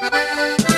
Música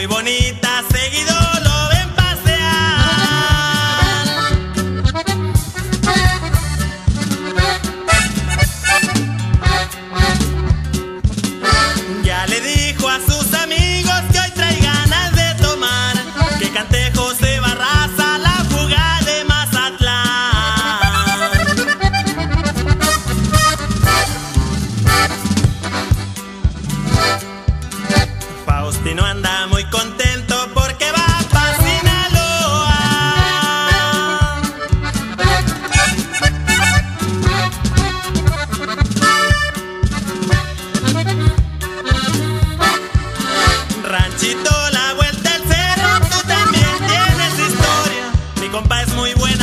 muy bonita, seguido lo ven pasear. Ya le dijo a sus amigos que hoy trae ganas de tomar, que cante José Barraza la fuga de Mazatlán. Faustino anda compa es muy bueno.